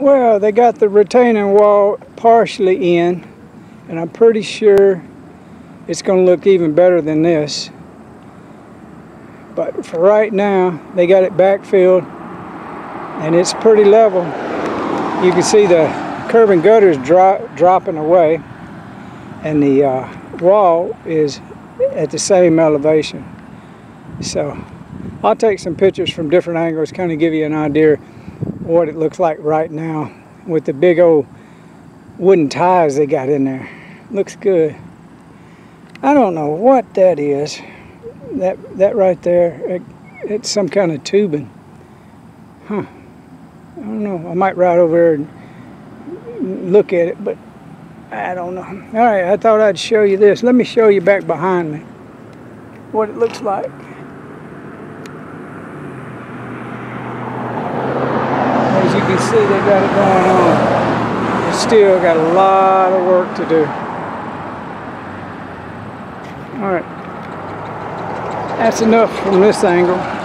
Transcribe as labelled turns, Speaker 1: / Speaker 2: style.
Speaker 1: Well, they got the retaining wall partially in, and I'm pretty sure it's going to look even better than this. But for right now, they got it backfilled, and it's pretty level. You can see the curb and gutters dro dropping away, and the uh, wall is at the same elevation. So I'll take some pictures from different angles, kind of give you an idea what it looks like right now with the big old wooden ties they got in there. Looks good. I don't know what that is. That that right there, it, it's some kind of tubing. Huh. I don't know. I might ride over there and look at it, but I don't know. All right, I thought I'd show you this. Let me show you back behind me what it looks like. As you can see, they got it going on. They still got a lot of work to do. All right. That's enough from this angle.